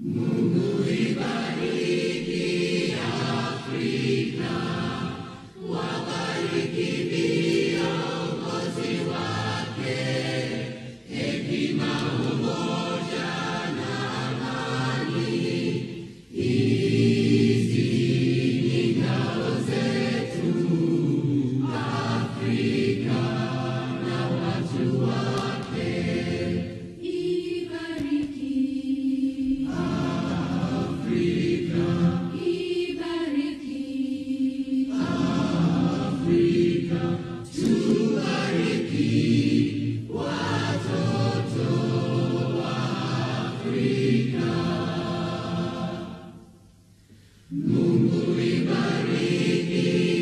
Hekima, umoja Mungu ibariki.